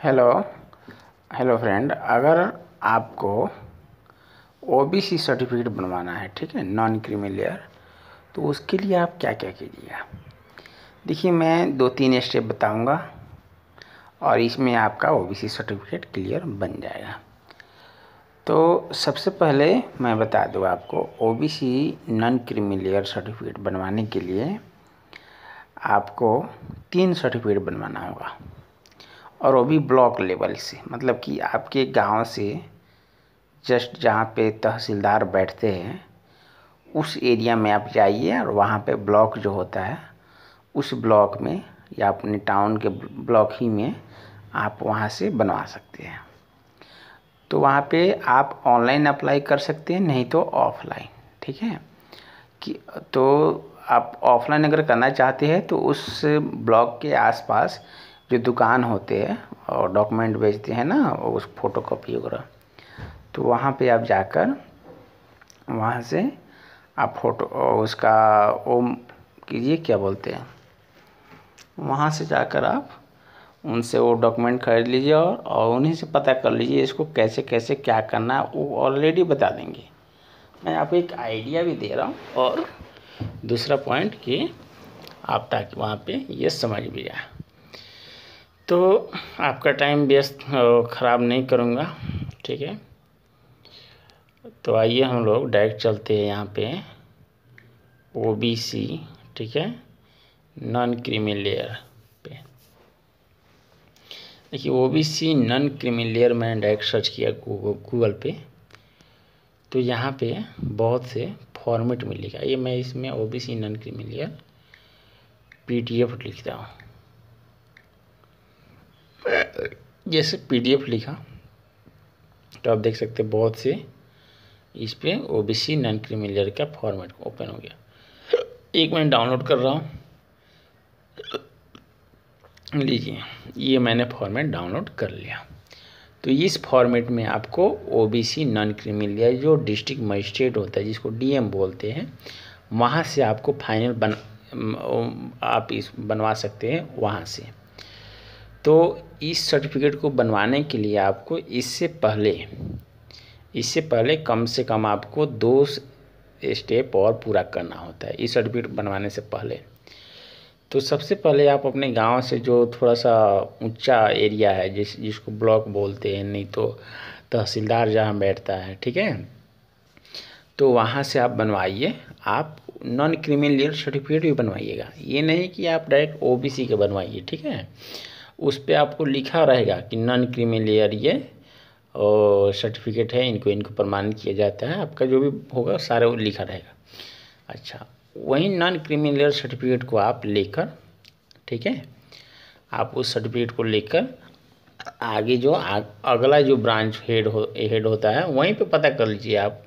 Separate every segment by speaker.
Speaker 1: Hello hello friend अगर आपको OBC certificate बनवाना है, ठीक है? नॉन क्रीमी लेयर तो उसके लिए आप क्या क्या कीजिएगा देखिए, मैं दो तीन स्टेप बताऊँगा और इसमें आपका ओबीसी सर्टिफिकेट क्लियर बन जाएगा। तो सबसे पहले मैं बता दूँ आपको OBC non creamy layer certificate बनवाने के लिए आपको तीन सर्टिफिकेट बनवाना होगा। और वो भी ब्लॉक लेवल से। मतलब कि आपके गाँव से जस्ट जहाँ पे तहसीलदार बैठते हैं, उस एरिया में आप जाइए और वहाँ पे ब्लॉक जो होता है, उस ब्लॉक में या अपने टाउन के ब्लॉक ही में आप वहाँ से बनवा सकते हैं। तो वहाँ पे आप ऑनलाइन अप्लाई कर सकते हैं, नहीं तो ऑफलाइन, ठीक है? कि तो आप ऑफलाइन अगर करना चाहते हैं तो उस ब्लॉक के आसपास जो दुकान होते हैं और डॉक्यूमेंट बेचते हैं ना उस फ़ोटो कॉपी वगैरह तो वहाँ पे आप जाकर वहाँ से आप फ़ोटो उसका वो कीजिए क्या बोलते हैं? वहाँ से जाकर आप उनसे वो डॉक्यूमेंट खरीद लीजिए और, और उन्हीं से पता कर लीजिए इसको कैसे कैसे क्या करना है वो ऑलरेडी बता देंगे। मैं आपको एक आइडिया भी दे रहा हूँ और दूसरा पॉइंट कि आप ताकि वहाँ पे ये समझ भी जाए तो आपका टाइम व्यस्त ख़राब नहीं करूँगा, ठीक है? तो आइए हम लोग डायरेक्ट चलते हैं यहाँ पे ओ बी सी ठीक है? नॉन क्रीमी लेयर पे। देखिए O B C non creamy layer मैंने डायरेक्ट सर्च किया गूगल पे। तो यहाँ पे बहुत से फॉर्मेट मिलेगा। ये मैं इसमें O B C non creamy layer P D F लिखता हूँ। जैसे पीडीएफ लिखा तो आप देख सकते हैं बहुत से इस पर O B C non creamy layer का फॉर्मेट ओपन हो गया। एक मैं डाउनलोड कर रहा हूँ। लीजिए, ये मैंने फॉर्मेट डाउनलोड कर लिया। तो इस फॉर्मेट में आपको O B C non creamy layer जो डिस्ट्रिक्ट मजिस्ट्रेट होता है, जिसको डीएम बोलते हैं, वहाँ से आपको फाइनल बन आप इस, बनवा सकते हैं वहाँ से। तो इस सर्टिफिकेट को बनवाने के लिए आपको इससे पहले इससे पहले कम से कम आपको दो स्टेप और पूरा करना होता है, इस सर्टिफिकेट बनवाने से पहले। तो सबसे पहले आप अपने गाँव से जो थोड़ा सा ऊँचा एरिया है, जिस, जिसको ब्लॉक बोलते हैं, नहीं तो तहसीलदार जहाँ बैठता है, ठीक है? तो वहाँ से आप बनवाइए। आप नॉन क्रिमिनल सर्टिफिकेट भी बनवाइएगा। ये नहीं कि आप डायरेक्ट ओबीसी के बनवाइए, ठीक है? उस पर आपको लिखा रहेगा कि नॉन क्रीमी लेयर ये और सर्टिफिकेट है इनको इनको प्रमाणित किया जाता है। आपका जो भी होगा सारे वो लिखा रहेगा। अच्छा वही नॉन क्रीमी लेयर सर्टिफिकेट को आप लेकर ठीक है? आप उस सर्टिफिकेट को लेकर आगे जो आ, अगला जो ब्रांच हेड हो हेड होता है वहीं पे पता कर लीजिए आप।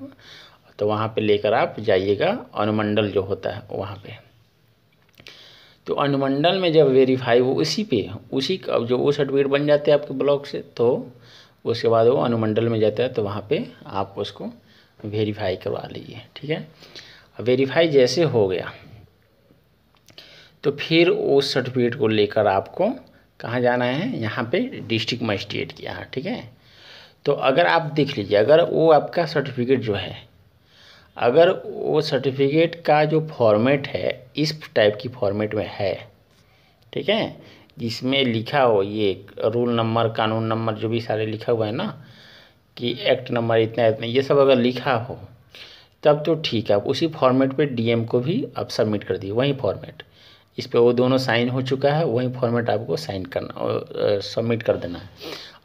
Speaker 1: तो वहाँ पे लेकर आप जाइएगा अनुमंडल जो होता है वहाँ पे। तो अनुमंडल में जब वेरीफाई हो उसी पे, उसी का जो वो सर्टिफिकेट बन जाते हैं आपके ब्लॉक से तो उसके बाद वो अनुमंडल में जाता है तो वहाँ पे आप उसको वेरीफाई करवा लीजिए, ठीक है? वेरीफाई जैसे हो गया तो फिर उस सर्टिफिकेट को लेकर आपको कहाँ जाना है? यहाँ पे डिस्ट्रिक्ट मजिस्ट्रेट के यहाँ, ठीक है? तो अगर आप देख लीजिए, अगर वो आपका सर्टिफिकेट जो है अगर वो सर्टिफिकेट का जो फॉर्मेट है, इस टाइप की फॉर्मेट में है, ठीक है? जिसमें लिखा हो ये रूल नंबर कानून नंबर जो भी सारे लिखा हुआ है ना, कि एक्ट नंबर इतना इतना, ये सब अगर लिखा हो, तब तो ठीक है। उसी फॉर्मेट पे डीएम को भी आप सबमिट कर दिए वही फॉर्मेट इस पर वो दोनों साइन हो चुका है, वही फॉर्मेट आपको साइन करना सबमिट कर देना है।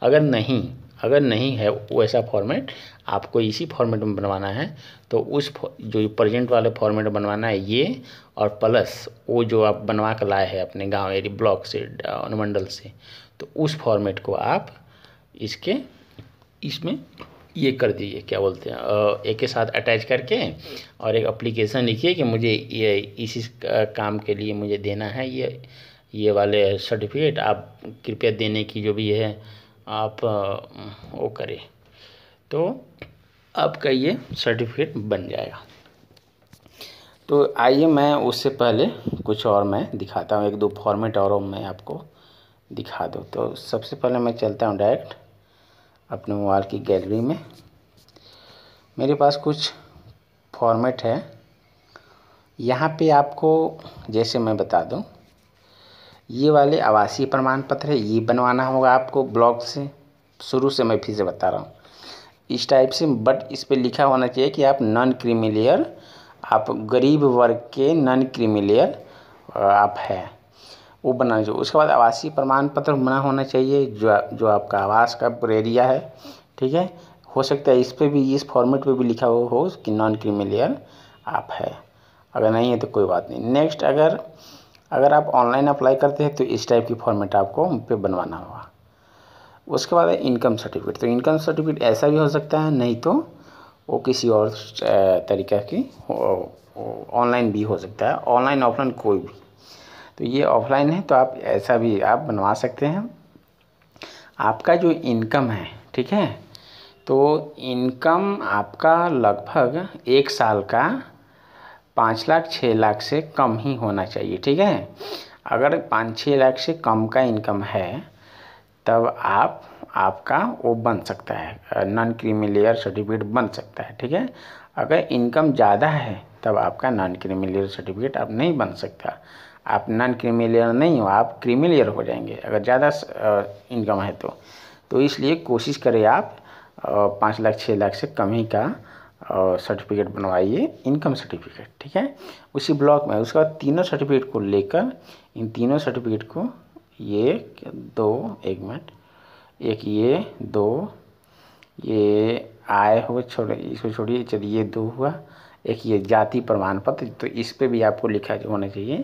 Speaker 1: अगर नहीं अगर नहीं है वैसा फॉर्मेट आपको इसी फॉर्मेट में बनवाना है तो उस जो प्रेजेंट वाले फॉर्मेट बनवाना है ये और प्लस वो जो आप बनवा कर लाए हैं अपने गाँव एरिया ब्लॉक से, अनुमंडल से तो उस फॉर्मेट को आप इसके, इसमें ये कर दीजिए, क्या बोलते हैं एक के साथ अटैच करके और एक अप्लीकेशन लिखिए कि मुझे ये, इसी काम के लिए मुझे देना है ये ये वाले सर्टिफिकेट आप कृपया देने की जो भी है आप वो करें। तो आपका ये सर्टिफिकेट बन जाएगा। तो आइए मैं उससे पहले कुछ और मैं दिखाता हूँ। एक दो फॉर्मेट और मैं आपको दिखा दो। तो सबसे पहले मैं चलता हूँ डायरेक्ट अपने मोबाइल की गैलरी में। मेरे पास कुछ फॉर्मेट है। यहाँ पे आपको, जैसे मैं बता दूँ ये वाले आवासीय प्रमाण पत्र है, ये बनवाना होगा आपको ब्लॉक से। शुरू से मैं फिर से बता रहा हूँ। इस टाइप से बट इस पर लिखा होना चाहिए कि आप नॉन क्रीमिलियर आप गरीब वर्ग के नॉन क्रीमिलियर आप है। वो बनाना चाहिए उसके बाद आवासीय प्रमाण पत्र बना होना चाहिए, जो जो आपका आवास का एरिया है, ठीक है? हो सकता है इस पर भी, इस फॉर्मेट पे भी लिखा हुआ हो कि नॉन क्रीमिलियर आप है। अगर नहीं है तो कोई बात नहीं। नेक्स्ट अगर अगर आप ऑनलाइन अप्लाई करते हैं तो इस टाइप की फॉर्मेट आपको पे बनवाना होगा। उसके बाद है इनकम सर्टिफिकेट। तो इनकम सर्टिफिकेट ऐसा भी हो सकता है, नहीं तो वो किसी और तरीक़ा की ऑनलाइन भी हो सकता है, ऑनलाइन ऑफलाइन कोई भी। तो ये ऑफलाइन है तो आप ऐसा भी आप बनवा सकते हैं। आपका जो इनकम है, ठीक है? तो इनकम आपका लगभग एक साल का पाँच लाख छः लाख से कम ही होना चाहिए, ठीक है? अगर पाँच छः लाख से कम का इनकम है, तब आप, आपका वो बन सकता है नॉन क्रीमी लेयर सर्टिफिकेट बन सकता है, ठीक है? अगर इनकम ज़्यादा है, तब आपका नॉन क्रीमी लेयर सर्टिफिकेट आप नहीं बन सकता। आप नॉन क्रीमी लेयर नहीं हो, आप क्रीमी लेयर हो जाएँगे, अगर ज़्यादा इनकम है तो। तो इसलिए कोशिश करें आप पाँच लाख छः लाख से कम ही का सर्टिफिकेट बनवाइए इनकम सर्टिफिकेट ठीक है? उसी ब्लॉक में, उसके बाद तीनों सर्टिफिकेट को लेकर, इन तीनों सर्टिफिकेट को ये दो, एक मिनट, एक ये, दो, ये आय हो छोड़, इसको छोड़िए, चलिए ये दो हुआ, एक ये जाति प्रमाण पत्र तो इस पे भी आपको लिखा होना चाहिए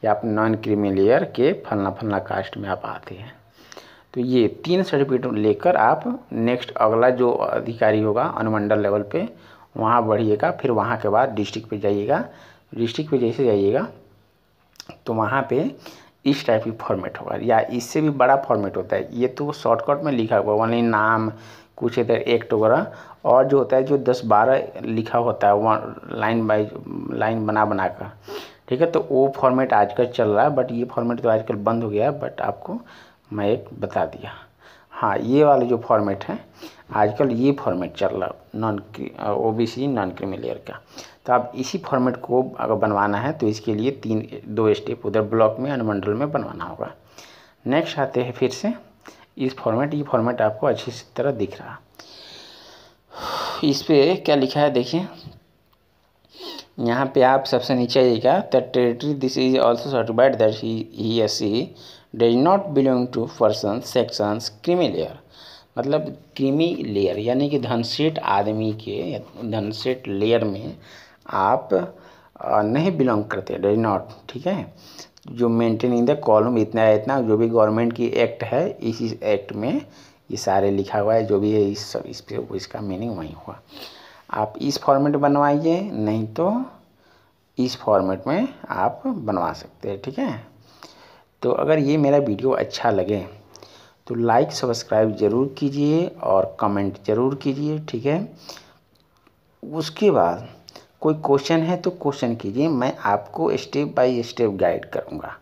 Speaker 1: कि आप नॉन क्रिमिलियर के फलना फलना कास्ट में आप आते हैं। तो ये तीन सर्टिफिकेट लेकर आप नेक्स्ट अगला जो अधिकारी होगा अनुमंडल लेवल पे वहाँ बढ़िएगा, फिर वहाँ के बाद डिस्ट्रिक्ट पे जाइएगा। डिस्ट्रिक्ट पे जैसे जाइएगा तो वहाँ पे इस टाइप की फॉर्मेट होगा। या इससे भी बड़ा फॉर्मेट होता है। ये तो शॉर्टकट में लिखा हुआ वाली नाम, कुछ इधर एक्ट वगैरह। और जो होता है, जो दस बारह लिखा होता है वन लाइन बाई लाइन बना बना कर। ठीक है तो वो फॉर्मेट आजकल चल रहा है बट ये फॉर्मेट तो आजकल बंद हो गया बट आपको मैं एक बता दिया। हाँ ये वाले जो फॉर्मेट है, आजकल ये फॉर्मेट चल रहा non O B C non creamy layer का। तो आप इसी फॉर्मेट को अगर बनवाना है तो इसके लिए तीन, दो स्टेप उधर ब्लॉक में, अनुमंडल में बनवाना होगा। नेक्स्ट आते हैं फिर से। इस फॉर्मेट ये फॉर्मेट आपको अच्छी तरह दिख रहा इस पर क्या लिखा है, देखिए। यहाँ पे आप सबसे नीचे आइएगा the territory this is also certified that he S C does not belong to person sections creamy layer मतलब क्रीमी लेयर यानी कि धनसेट आदमी के धनसेट लेयर में आप नहीं बिलोंग करते डज नॉट ठीक है? जो मेंटेनिंग द कॉलम इतना है, इतना, जो भी गवर्नमेंट की एक्ट है, इसी एक्ट में ये सारे लिखा हुआ है, जो भी है, इस इस पे, इसका मीनिंग वहीं हुआ। आप इस फॉर्मेट बनवाइए, नहीं तो इस फॉर्मेट में आप बनवा सकते हैं, ठीक है? तो अगर ये मेरा वीडियो अच्छा लगे तो लाइक सब्सक्राइब ज़रूर कीजिए और कमेंट ज़रूर कीजिए, ठीक है? उसके बाद कोई क्वेश्चन है तो क्वेश्चन कीजिए, मैं आपको स्टेप बाय स्टेप गाइड करूँगा।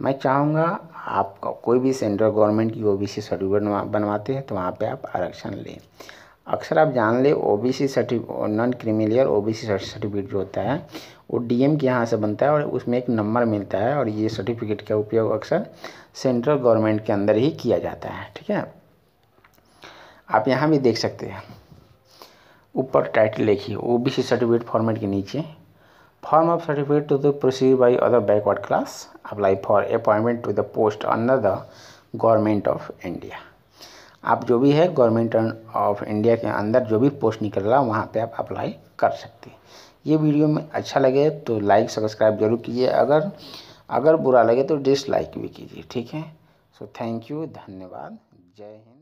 Speaker 1: मैं चाहूँगा आपका कोई भी सेंट्रल गवर्नमेंट की ओबीसी सर्टिफिकेट बनवाते हैं तो वहाँ पे आप आरक्षण लें। अक्सर आप जान ले OBC certificate non creamy layer OBC certificate जो होता है वो डीएम के यहाँ से बनता है और उसमें एक नंबर मिलता है और ये सर्टिफिकेट का उपयोग अक्सर सेंट्रल गवर्नमेंट के अंदर ही किया जाता है, ठीक है? आप यहाँ भी देख सकते हैं। ऊपर टाइटल लिखिए ओबीसी सर्टिफिकेट फॉर्मेट के नीचे। Form of certificate to the proceed by other backward class apply for appointment to the post under the government of India आप जो भी है गवर्नमेंट ऑफ़ इंडिया के अंदर जो भी पोस्ट निकल रहा है, वहाँ पे आप अप्लाई कर सकते हैं। ये वीडियो में अच्छा लगे तो लाइक, सब्सक्राइब ज़रूर कीजिए। अगर अगर बुरा लगे तो डिसलाइक भी कीजिए, ठीक है? सो थैंक यू धन्यवाद, जय हिंद।